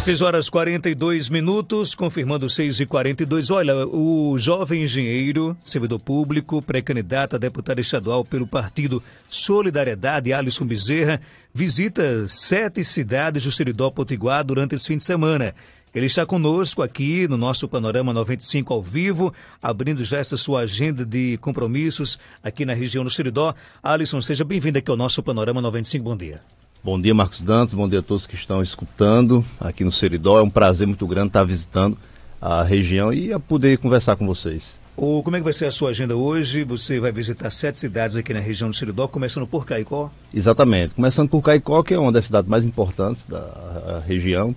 6 horas 42 minutos, confirmando 6 e 42 Olha, o jovem engenheiro, servidor público, pré-candidato a deputado estadual pelo partido Solidariedade, Alisson Bezerra, visita sete cidades do Seridó Potiguar durante esse fim de semana. Ele está conosco aqui no nosso Panorama 95 ao vivo, abrindo já essa sua agenda de compromissos aqui na região do Seridó. Alisson, seja bem-vindo aqui ao nosso Panorama 95. Bom dia. Bom dia, Marcos Dantas. Bom dia a todos que estão escutando aqui no Seridó. É um prazer muito grande estar visitando a região e a poder conversar com vocês. O, como é que vai ser a sua agenda hoje? Você vai visitar sete cidades aqui na região do Seridó, começando por Caicó? Exatamente. Começando por Caicó, que é uma das cidades mais importantes da região.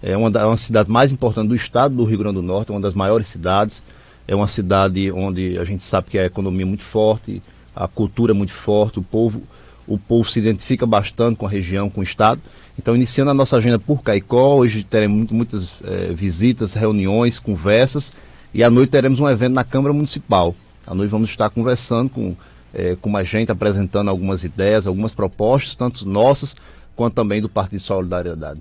É uma, da, uma cidade mais importante do estado do Rio Grande do Norte, uma das maiores cidades. É uma cidade onde a gente sabe que a economia é muito forte, a cultura é muito forte, o povo o povo se identifica bastante com a região, com o estado. Então, iniciando a nossa agenda por Caicó, hoje teremos muitas é, visitas, reuniões, conversas, e à noite teremos um evento na Câmara Municipal. À noite vamos estar conversando com, é, com a gente, apresentando algumas ideias, algumas propostas, tanto nossas quanto também do Partido Solidariedade.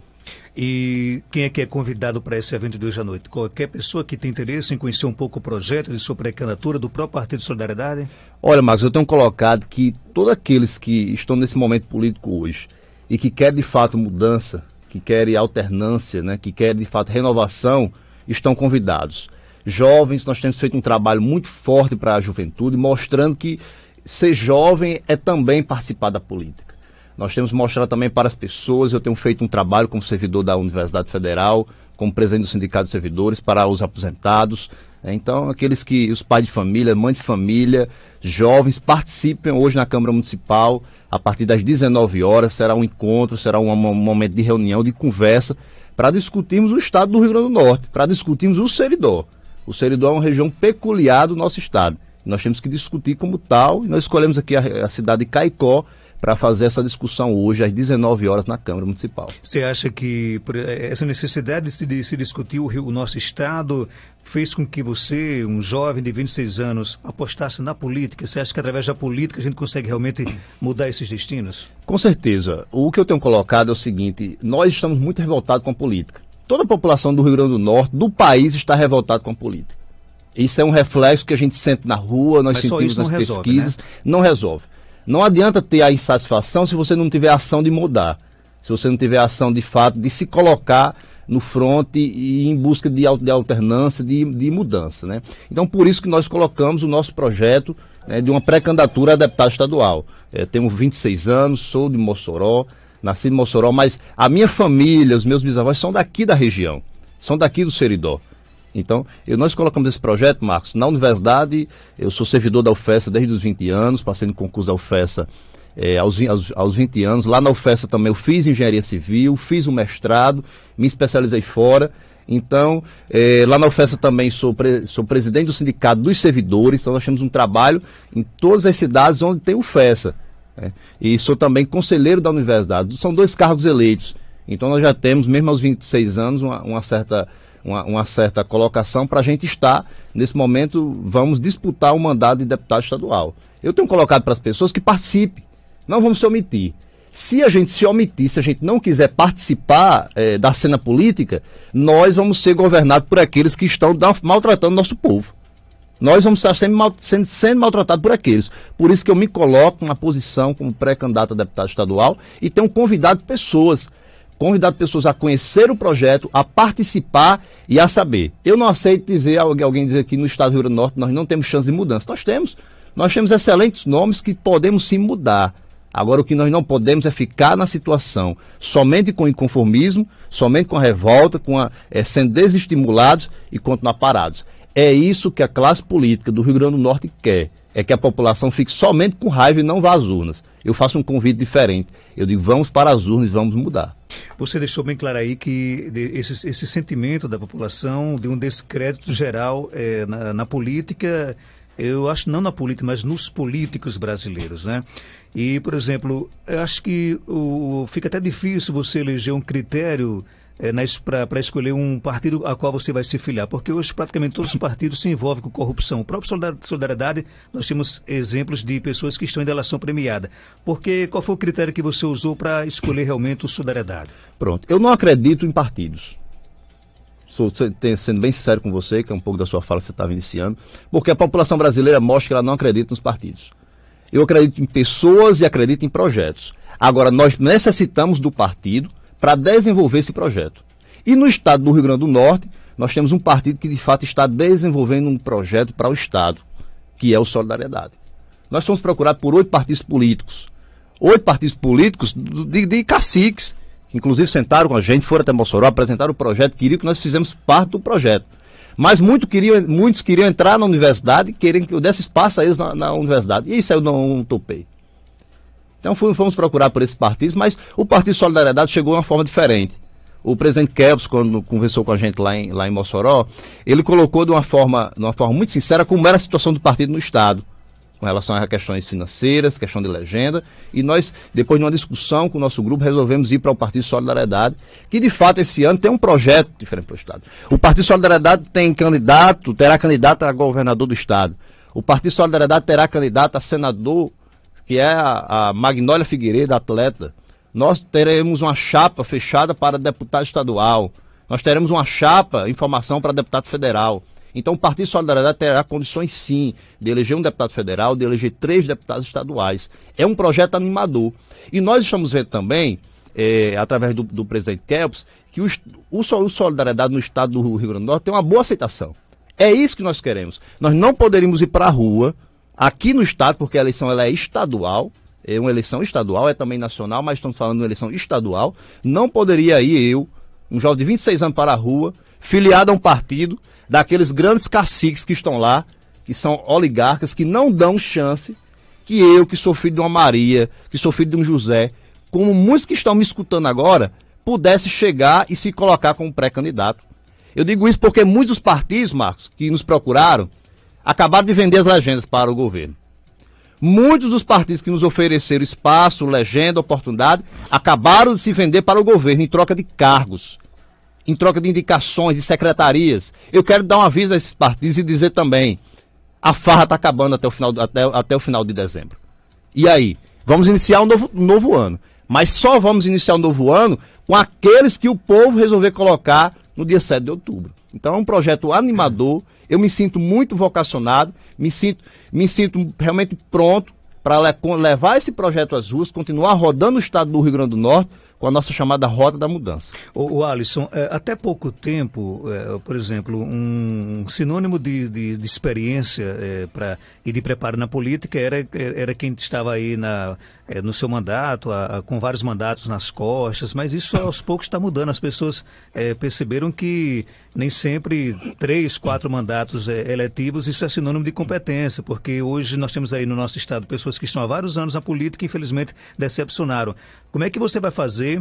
E quem é que é convidado para esse evento de hoje à noite? Qualquer pessoa que tem interesse em conhecer um pouco o projeto de sua pré-candidatura do próprio Partido de Solidariedade? Olha, Marcos, eu tenho colocado que todos aqueles que estão nesse momento político hoje e que querem de fato mudança, que querem alternância, né, que querem de fato renovação, estão convidados. Jovens, nós temos feito um trabalho muito forte para a juventude, mostrando que ser jovem é também participar da política. Nós temos mostrado também para as pessoas, eu tenho feito um trabalho como servidor da Universidade Federal, como presidente do Sindicato de Servidores, para os aposentados. Né? Então, aqueles que, os pais de família, mãe de família, jovens, participem hoje na Câmara Municipal, a partir das 19 horas, será um encontro, será um, um momento de reunião, de conversa, para discutirmos o estado do Rio Grande do Norte, para discutirmos o Seridó. O Seridó é uma região peculiar do nosso estado. Nós temos que discutir como tal, e nós escolhemos aqui a, a cidade de Caicó, para fazer essa discussão hoje às 19 horas na Câmara Municipal. Você acha que essa necessidade de se, discutir o, Rio, o, nosso Estado fez com que você, um jovem de 26 anos, apostasse na política? Você acha que através da política a gente consegue realmente mudar esses destinos? Com certeza. O que eu tenho colocado é o seguinte: nós estamos muito revoltados com a política. Toda a população do Rio Grande do Norte, do país, está revoltada com a política. Isso é um reflexo que a gente sente na rua, nós Mas sentimos nas resolve, pesquisas. Né? Não resolve. Não adianta ter a insatisfação se você não tiver ação de mudar. Se você não tiver ação de fato de se colocar no fronte e em busca de, alternância, de, de, mudança. Né? Então, por isso que nós colocamos o nosso projeto né, de uma pré-candidatura a deputado estadual. É, tenho 26 anos, sou de Mossoró, nasci em Mossoró, mas a minha família, os meus bisavós são daqui da região, são daqui do Seridó. Então, eu, nós colocamos esse projeto, Marcos, na universidade, eu sou servidor da UFESA desde os 20 anos, passei no concurso da UFESA é, aos, aos, aos 20 anos. Lá na UFESA também eu fiz engenharia civil, fiz um mestrado, me especializei fora. Então, é, lá na UFESA também sou, pre, sou presidente do Sindicato dos Servidores, então nós temos um trabalho em todas as cidades onde tem UFESA. Né? E sou também conselheiro da universidade. São dois cargos eleitos. Então nós já temos, mesmo aos 26 anos, uma, uma certa uma, uma certa colocação para a gente estar, nesse momento, vamos disputar o mandato de deputado estadual. Eu tenho colocado para as pessoas que participem, não vamos se omitir. Se a gente se omitir, se a gente não quiser participar é, da cena política, nós vamos ser governados por aqueles que estão maltratando nosso povo. Nós vamos estar sendo, mal, sendo, sendo maltratados por aqueles. Por isso que eu me coloco na posição como pré-candidato a deputado estadual e tenho convidado pessoas convidado pessoas a conhecer o projeto, a participar e a saber. Eu não aceito dizer, alguém dizer que no estado do Rio Grande do Norte nós não temos chance de mudança. Nós temos. Nós temos excelentes nomes que podemos sim mudar. Agora, o que nós não podemos é ficar na situação somente com inconformismo, somente com a revolta, com a, é, sendo desestimulados e continuar parados. É isso que a classe política do Rio Grande do Norte quer. É que a população fique somente com raiva e não vá às urnas. Eu faço um convite diferente. Eu digo, vamos para as urnas, vamos mudar. Você deixou bem claro aí que esse, esse sentimento da população de um descrédito geral é, na, na política, eu acho não na política, mas nos políticos brasileiros, né? E, por exemplo, eu acho que o, fica até difícil você eleger um critério é, para escolher um partido a qual você vai se filiar, porque hoje praticamente todos os partidos se envolvem com corrupção. O próprio Solidariedade, nós temos exemplos de pessoas que estão em delação premiada. Porque qual foi o critério que você usou para escolher realmente o Solidariedade? Pronto, eu não acredito em partidos. Sou sendo bem sincero com você, que é um pouco da sua fala que você estava iniciando, porque a população brasileira mostra que ela não acredita nos partidos. Eu acredito em pessoas e acredito em projetos. Agora, nós necessitamos do partido para desenvolver esse projeto. E no estado do Rio Grande do Norte, nós temos um partido que de fato está desenvolvendo um projeto para o Estado, que é o Solidariedade. Nós fomos procurados por oito partidos políticos. Oito partidos políticos de, de caciques, que inclusive sentaram com a gente, foram até Mossoró, apresentaram o projeto, queriam que nós fizemos parte do projeto. Mas muito queriam, muitos queriam entrar na universidade, querem que eu desse espaço a eles na, na universidade. E isso eu não topei. Então fomos procurar por esses partidos, mas o Partido Solidariedade chegou de uma forma diferente. O presidente Kebs, quando conversou com a gente lá em, lá em Mossoró, ele colocou de uma forma, de uma forma muito sincera como era a situação do partido no Estado, com relação a questões financeiras, questão de legenda, e nós, depois de uma discussão com o nosso grupo, resolvemos ir para o Partido Solidariedade, que de fato esse ano tem um projeto diferente para o Estado. O Partido Solidariedade tem candidato, terá candidato a governador do Estado. O Partido Solidariedade terá candidato a senador, que é a, a Magnólia Figueiredo, atleta nós teremos uma chapa fechada para deputado estadual, nós teremos uma chapa em formação para deputado federal. Então o Partido Solidariedade terá condições sim de eleger um deputado federal, de eleger três deputados estaduais. É um projeto animador. E nós estamos vendo também, é, através do, do presidente Kelps, que o, o, o Solidariedade no estado do Rio Grande do Norte tem uma boa aceitação. É isso que nós queremos. Nós não poderíamos ir para a rua, aqui no estado, porque a eleição ela é estadual, é uma eleição estadual, é também nacional, mas estamos falando de uma eleição estadual. Não poderia ir eu, um jovem de 26 anos, para a rua, filiado a um partido daqueles grandes caciques que estão lá, que são oligarcas, que não dão chance que eu, que sou filho de uma Maria, que sou filho de um José, como muitos que estão me escutando agora, pudesse chegar e se colocar como pré-candidato. Eu digo isso porque muitos dos partidos, Marcos, que nos procuraram, acabaram de vender as legendas para o governo. Muitos dos partidos que nos ofereceram espaço, legenda, oportunidade, acabaram de se vender para o governo em troca de cargos, em troca de indicações, de secretarias. Eu quero dar um aviso a esses partidos e dizer também: a farra está acabando até o, final, até, até o final de dezembro. E aí? Vamos iniciar um novo, um novo ano. Mas só vamos iniciar um novo ano com aqueles que o povo resolver colocar no dia 7 de outubro. Então é um projeto animador eu me sinto muito vocacionado, me sinto, me sinto realmente pronto para levar esse projeto às ruas, continuar rodando o estado do Rio Grande do Norte com a nossa chamada Rota da Mudança. O, o Alisson, é, até pouco tempo, é, por exemplo, um sinônimo de, de, de experiência é, pra, e de preparo na política era, era quem estava aí na, é, no seu mandato, a, a, com vários mandatos nas costas, mas isso aos poucos está mudando. As pessoas é, perceberam que nem sempre três, quatro mandatos é, eletivos, isso é sinônimo de competência, porque hoje nós temos aí no nosso estado pessoas que estão há vários anos na política e infelizmente decepcionaram. Como é que você vai fazer,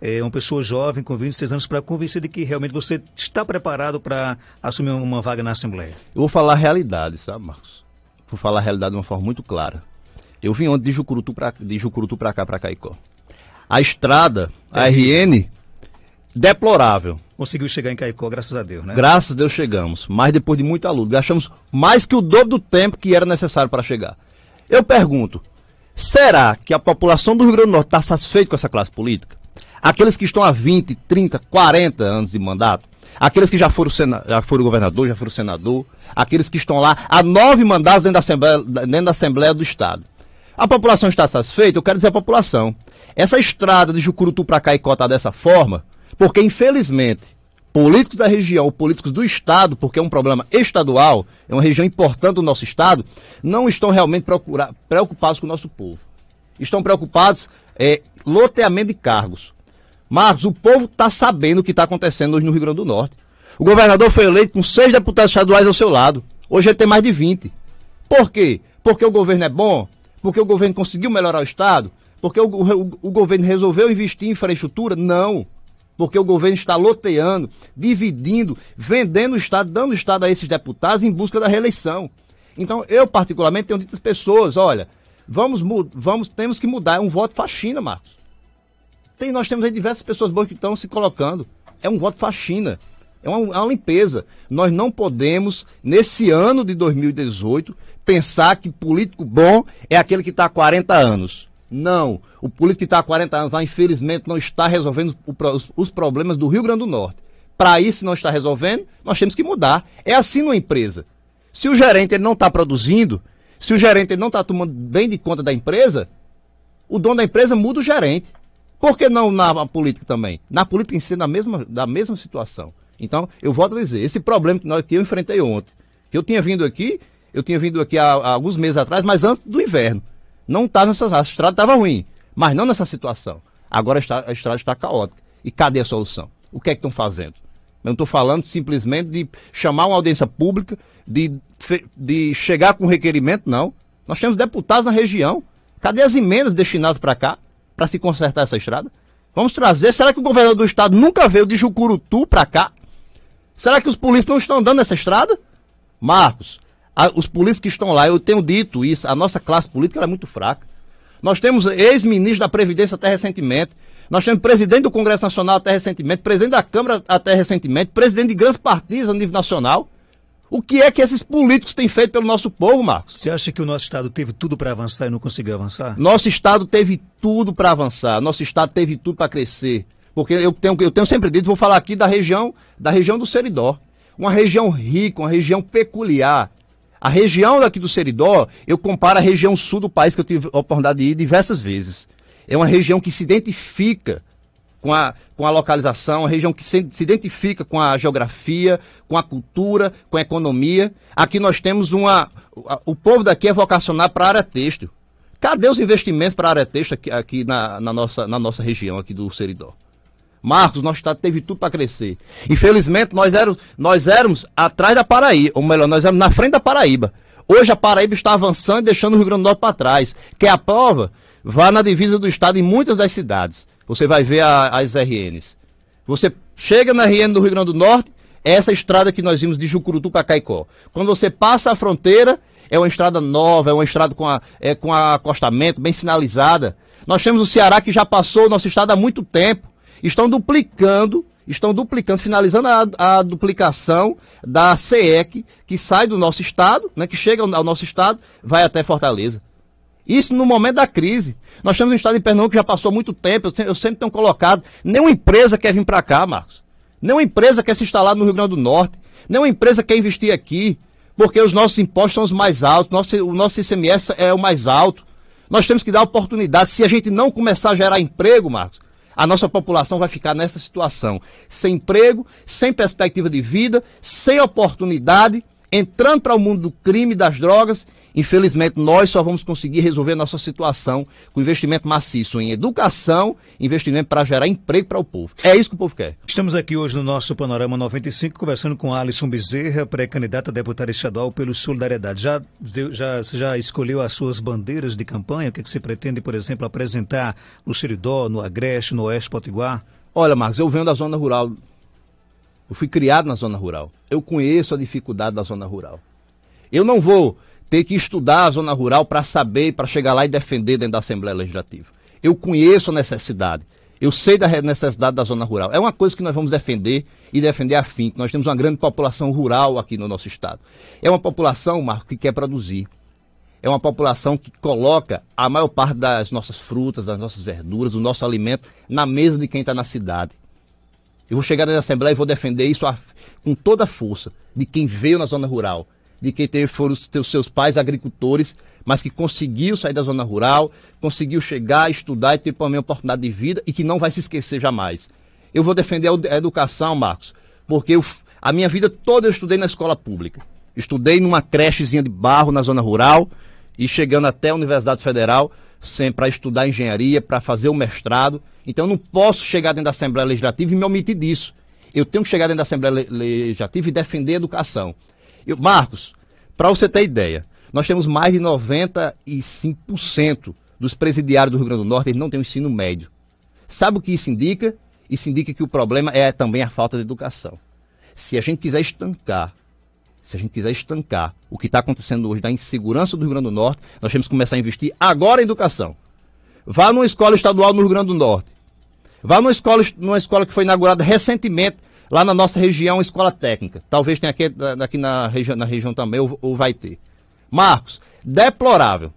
é, uma pessoa jovem com 26 anos, para convencer de que realmente você está preparado para assumir uma vaga na Assembleia? Eu vou falar a realidade, sabe, Marcos? Vou falar a realidade de uma forma muito clara. Eu vim ontem de Jucurutu para de Jucurutu para cá, para Caicó. A estrada, a é RN, deplorável. Conseguiu chegar em Caicó, graças a Deus, né? Graças a Deus chegamos, mas depois de muita luta. Gastamos mais que o dobro do tempo que era necessário para chegar. Eu pergunto, Será que a população do Rio Grande do Norte está satisfeita com essa classe política? Aqueles que estão há 20, 30, 40 anos de mandato? Aqueles que já foram, sena, já foram governador, já foram senador? Aqueles que estão lá há nove mandatos dentro da, Assembleia, dentro da Assembleia do Estado? A população está satisfeita? Eu quero dizer a população. Essa estrada de Jucurutu para Caicó está dessa forma, porque infelizmente políticos da região, políticos do Estado, porque é um problema estadual, é uma região importante do nosso Estado, não estão realmente preocupados com o nosso povo. Estão preocupados é, loteamento de cargos. Marcos, o povo está sabendo o que está acontecendo hoje no Rio Grande do Norte. O governador foi eleito com seis deputados estaduais ao seu lado. Hoje ele tem mais de 20. Por quê? Porque o governo é bom? Porque o governo conseguiu melhorar o Estado? Porque o, o, o governo resolveu investir em infraestrutura? Não porque o governo está loteando, dividindo, vendendo o Estado, dando o Estado a esses deputados em busca da reeleição. Então, eu particularmente tenho dito às pessoas, olha, vamos, vamos, temos que mudar, é um voto faxina, Marcos. Tem, nós temos aí diversas pessoas boas que estão se colocando. É um voto faxina. É uma, uma limpeza. Nós não podemos, nesse ano de 2018, pensar que político bom é aquele que está há 40 anos. Não. O político que está há 40 anos lá, infelizmente, não está resolvendo os, os problemas do Rio Grande do Norte. para isso não está resolvendo, nós temos que mudar. É assim numa empresa. Se o gerente ele não está produzindo, se o gerente ele não está tomando bem de conta da empresa, o dono da empresa muda o gerente. Por que não na política também? Na política em si, na mesma, da mesma situação. Então, eu volto a dizer, esse problema que, nós, que eu enfrentei ontem, que eu tinha vindo aqui, eu tinha vindo aqui há, há alguns meses atrás, mas antes do inverno. Não estava nessa. A estrada estava ruim, mas não nessa situação. Agora a estrada, a estrada está caótica. E cadê a solução? O que é que estão fazendo? Eu não estou falando simplesmente de chamar uma audiência pública, de, de chegar com requerimento, não. Nós temos deputados na região. Cadê as emendas destinadas para cá, para se consertar essa estrada? Vamos trazer. Será que o governador do estado nunca veio de Jucurutu para cá? Será que os polícias não estão andando nessa estrada? Marcos, a, os políticos que estão lá, eu tenho dito isso, a nossa classe política é muito fraca. Nós temos ex-ministro da Previdência até recentemente, nós temos presidente do Congresso Nacional até recentemente, presidente da Câmara até recentemente, presidente de grandes partidos a nível nacional. O que é que esses políticos têm feito pelo nosso povo, Marcos? Você acha que o nosso Estado teve tudo para avançar e não conseguiu avançar? Nosso Estado teve tudo para avançar, nosso Estado teve tudo para crescer. Porque eu tenho, eu tenho sempre dito, vou falar aqui da região, da região do Seridó. Uma região rica, uma região peculiar. A região daqui do Seridó, eu comparo a região sul do país, que eu tive a oportunidade de ir diversas vezes. É uma região que se identifica com a, com a localização, uma região que se, se identifica com a geografia, com a cultura, com a economia. Aqui nós temos uma. O povo daqui é vocacionado para a área têxtil. Cadê os investimentos para a área têxtil aqui, aqui na, na, nossa, na nossa região aqui do Seridó? Marcos, nosso estado teve tudo para crescer. Infelizmente, nós éramos, nós éramos atrás da Paraíba, ou melhor, nós éramos na frente da Paraíba. Hoje a Paraíba está avançando e deixando o Rio Grande do Norte para trás. Que é a prova, vá na divisa do estado em muitas das cidades. Você vai ver a, as RNs. Você chega na RN do Rio Grande do Norte, é essa estrada que nós vimos de Jucurutu para Caicó. Quando você passa a fronteira, é uma estrada nova, é uma estrada com, a, é, com acostamento, bem sinalizada. Nós temos o Ceará que já passou o nosso estado há muito tempo estão duplicando, estão duplicando, finalizando a, a duplicação da CEEC, que sai do nosso estado, né, que chega ao nosso estado, vai até Fortaleza. Isso no momento da crise. Nós temos um estado de Pernambuco que já passou muito tempo, eu, eu sempre tenho colocado, nenhuma empresa quer vir para cá, Marcos. Nenhuma empresa quer se instalar no Rio Grande do Norte. Nenhuma empresa quer investir aqui, porque os nossos impostos são os mais altos, nosso, o nosso ICMS é o mais alto. Nós temos que dar oportunidade. Se a gente não começar a gerar emprego, Marcos, a nossa população vai ficar nessa situação, sem emprego, sem perspectiva de vida, sem oportunidade, entrando para o mundo do crime das drogas Infelizmente, nós só vamos conseguir resolver nossa situação com investimento maciço em educação, investimento para gerar emprego para o povo. É isso que o povo quer. Estamos aqui hoje no nosso Panorama 95, conversando com Alisson Bezerra, pré-candidato a deputado estadual pelo Solidariedade. Já, já, já escolheu as suas bandeiras de campanha? O que, é que você pretende, por exemplo, apresentar no Seridó, no Agreste, no Oeste Potiguar? Olha, Marcos, eu venho da zona rural. Eu fui criado na zona rural. Eu conheço a dificuldade da zona rural. Eu não vou ter que estudar a zona rural para saber, para chegar lá e defender dentro da Assembleia Legislativa. Eu conheço a necessidade. Eu sei da necessidade da zona rural. É uma coisa que nós vamos defender e defender a fim. Nós temos uma grande população rural aqui no nosso estado. É uma população, Marco, que quer produzir. É uma população que coloca a maior parte das nossas frutas, das nossas verduras, do nosso alimento na mesa de quem está na cidade. Eu vou chegar na Assembleia e vou defender isso com toda a força de quem veio na zona rural, de quem teve, foram os seus pais agricultores, mas que conseguiu sair da zona rural, conseguiu chegar, estudar e ter uma oportunidade de vida e que não vai se esquecer jamais. Eu vou defender a educação, Marcos, porque eu, a minha vida toda eu estudei na escola pública. Estudei numa crechezinha de barro na zona rural e chegando até a Universidade Federal para estudar engenharia, para fazer o mestrado. Então eu não posso chegar dentro da Assembleia Legislativa e me omitir disso. Eu tenho que chegar dentro da Assembleia Legislativa e defender a educação. Eu, Marcos, para você ter ideia, nós temos mais de 95% dos presidiários do Rio Grande do Norte, eles não têm ensino médio. Sabe o que isso indica? Isso indica que o problema é também a falta de educação. Se a gente quiser estancar, se a gente quiser estancar o que está acontecendo hoje da insegurança do Rio Grande do Norte, nós temos que começar a investir agora em educação. Vá numa escola estadual no Rio Grande do Norte. Vá numa escola, numa escola que foi inaugurada recentemente Lá na nossa região, escola técnica. Talvez tenha aqui, aqui na, região, na região também, ou, ou vai ter. Marcos, deplorável.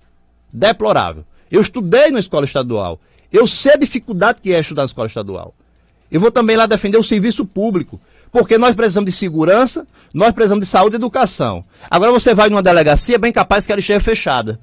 Deplorável. Eu estudei na escola estadual. Eu sei a dificuldade que é estudar na escola estadual. Eu vou também lá defender o serviço público. Porque nós precisamos de segurança, nós precisamos de saúde e educação. Agora você vai numa delegacia, bem capaz que ela esteja fechada.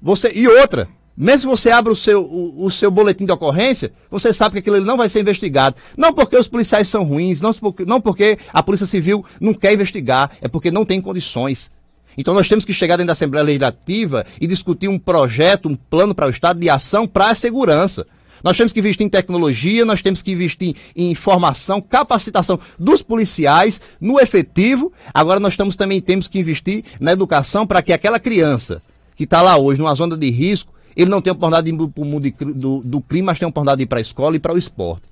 Você, e outra, mesmo você abra o seu, o, o, seu boletim de ocorrência, você sabe que aquilo não vai ser investigado. Não porque os policiais são ruins, não porque, não porque a Polícia Civil não quer investigar, é porque não tem condições. Então nós temos que chegar dentro da Assembleia Legislativa e discutir um projeto, um plano para o Estado de ação para a segurança. Nós temos que investir em tecnologia, nós temos que investir em formação, capacitação dos policiais, no efetivo. Agora nós estamos, também temos que investir na educação para que aquela criança que está lá hoje, numa zona de risco, ele não tem oportunidade para o mundo do, do crime, mas tem oportunidade de ir para a escola e para o esporte.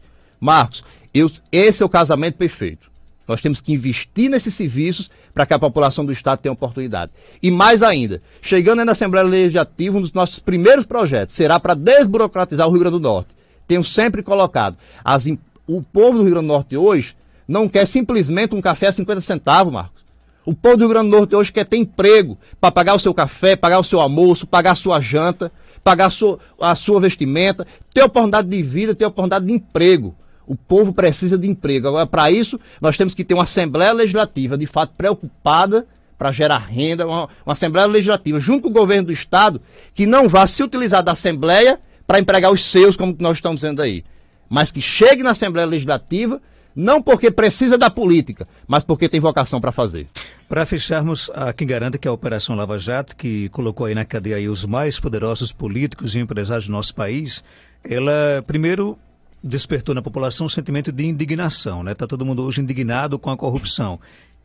Marcos, eu, esse é o casamento perfeito. Nós temos que investir nesses serviços para que a população do Estado tenha oportunidade. E mais ainda, chegando na Assembleia Legislativa, um dos nossos primeiros projetos será para desburocratizar o Rio Grande do Norte. Tenho sempre colocado, as, o povo do Rio Grande do Norte hoje não quer simplesmente um café a 50 centavos, Marcos. O povo do Rio Grande do Norte hoje quer ter emprego para pagar o seu café, pagar o seu almoço, pagar a sua janta, pagar a sua, a sua vestimenta, ter oportunidade de vida, ter oportunidade de emprego. O povo precisa de emprego. Agora, para isso, nós temos que ter uma Assembleia Legislativa, de fato, preocupada para gerar renda, uma, uma, Assembleia Legislativa, junto com o governo do Estado, que não vá se utilizar da Assembleia para empregar os seus, como nós estamos dizendo aí. Mas que chegue na Assembleia Legislativa, não porque precisa da política, mas porque tem vocação para fazer. Para fecharmos, há quem garanta que a Operação Lava Jato, que colocou aí na cadeia aí os mais poderosos políticos e empresários do nosso país, ela, primeiro, despertou na população um sentimento de indignação, né? Está todo mundo hoje indignado com a corrupção.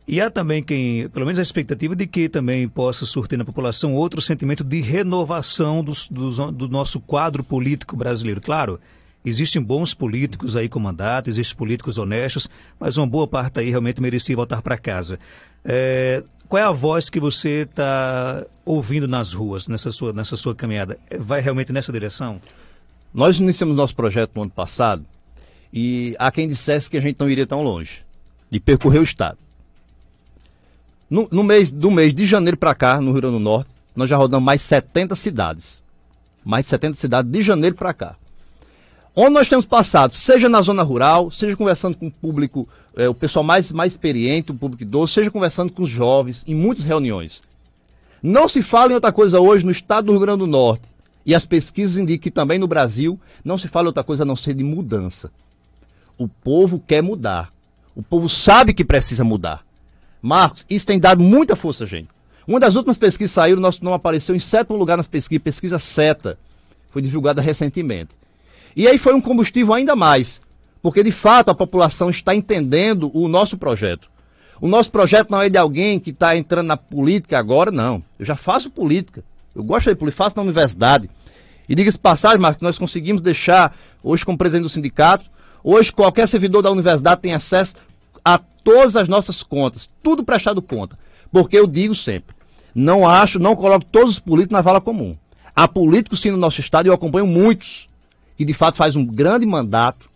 E há também quem, pelo menos a expectativa de que também possa surtir na população outro sentimento de renovação dos, dos, do nosso quadro político brasileiro. Claro, existem bons políticos aí com mandato, existem políticos honestos, mas uma boa parte aí realmente merecia voltar para casa. É, qual é a voz que você está ouvindo nas ruas, nessa sua, nessa sua caminhada? Vai realmente nessa direção? Nós iniciamos nosso projeto no ano passado e há quem dissesse que a gente não iria tão longe de percorrer o estado. No, no mês, do mês de janeiro para cá, no Rio Grande do Norte, nós já rodamos mais 70 cidades. Mais 70 cidades de janeiro para cá. Onde nós temos passado, seja na zona rural, seja conversando com o público, é, o pessoal mais, mais experiente, o público idoso, seja conversando com os jovens, em muitas reuniões. Não se fala em outra coisa hoje no estado do Rio Grande do Norte e as pesquisas indicam que também no Brasil não se fala outra coisa a não ser de mudança. O povo quer mudar. O povo sabe que precisa mudar. Marcos, isso tem dado muita força, gente. Uma das últimas pesquisas saiu, nosso nome apareceu em sétimo lugar nas pesquisas, pesquisa SETA. Foi divulgada recentemente. E aí foi um combustível ainda mais, porque de fato a população está entendendo o nosso projeto. O nosso projeto não é de alguém que está entrando na política agora, não. Eu já faço política. Eu gosto de política, faço na universidade. E diga-se passagem, Marcos, nós conseguimos deixar, hoje como presidente do sindicato, hoje qualquer servidor da universidade tem acesso a todas as nossas contas, tudo prestado conta. Porque eu digo sempre, não acho, não coloco todos os políticos na vala comum. Há políticos sim no nosso estado e eu acompanho muitos, que de fato faz um grande mandato,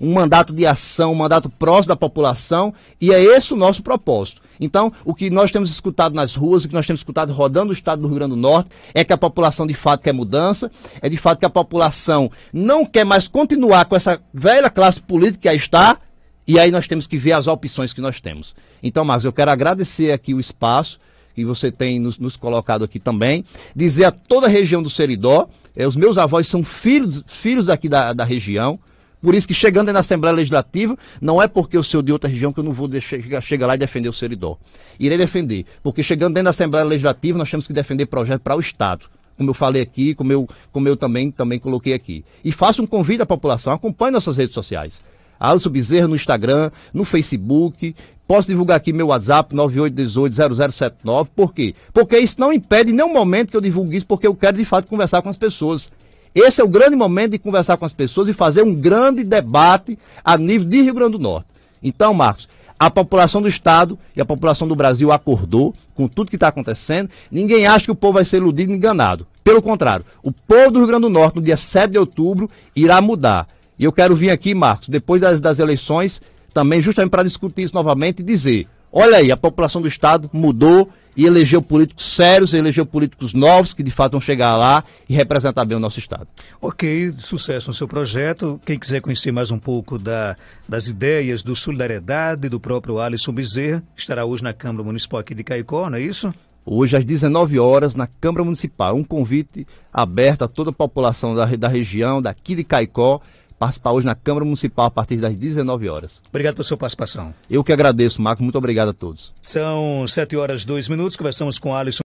um mandato de ação, um mandato próximo da população, e é esse o nosso propósito. Então, o que nós temos escutado nas ruas, o que nós temos escutado rodando o estado do Rio Grande do Norte, é que a população de fato quer mudança, é de fato que a população não quer mais continuar com essa velha classe política que aí está, e aí nós temos que ver as opções que nós temos. Então, mas eu quero agradecer aqui o espaço que você tem nos, nos colocado aqui também, dizer a toda a região do Seridó, eh, os meus avós são filhos, filhos aqui da, da região, por isso que chegando na Assembleia Legislativa, não é porque eu sou de outra região que eu não vou deixar, chegar lá e defender o seridó. Irei defender, porque chegando dentro da Assembleia Legislativa, nós temos que defender projeto para o Estado. Como eu falei aqui, como eu, como eu também, também coloquei aqui. E faço um convite à população, acompanhe nossas redes sociais. Alisson Bezerra no Instagram, no Facebook. Posso divulgar aqui meu WhatsApp, 98180079. Por quê? Porque isso não impede em nenhum momento que eu divulgue isso, porque eu quero de fato conversar com as pessoas. Esse é o grande momento de conversar com as pessoas e fazer um grande debate a nível de Rio Grande do Norte. Então, Marcos, a população do Estado e a população do Brasil acordou com tudo que está acontecendo. Ninguém acha que o povo vai ser iludido e enganado. Pelo contrário, o povo do Rio Grande do Norte, no dia 7 de outubro, irá mudar. E eu quero vir aqui, Marcos, depois das, das eleições, também justamente para discutir isso novamente e dizer: olha aí, a população do Estado mudou e elegeu políticos sérios, elegeu políticos novos que de fato vão chegar lá e representar bem o nosso Estado. Ok, sucesso no seu projeto. Quem quiser conhecer mais um pouco da, das ideias do Solidariedade do próprio Alisson Bezerra, estará hoje na Câmara Municipal aqui de Caicó, não é isso? Hoje às 19 horas na Câmara Municipal. Um convite aberto a toda a população da, da região, daqui de Caicó, participar hoje na Câmara Municipal a partir das 19 horas. Obrigado pela sua participação. Eu que agradeço, Marco. Muito obrigado a todos. São 7 horas e 2 minutos. Conversamos com Alisson.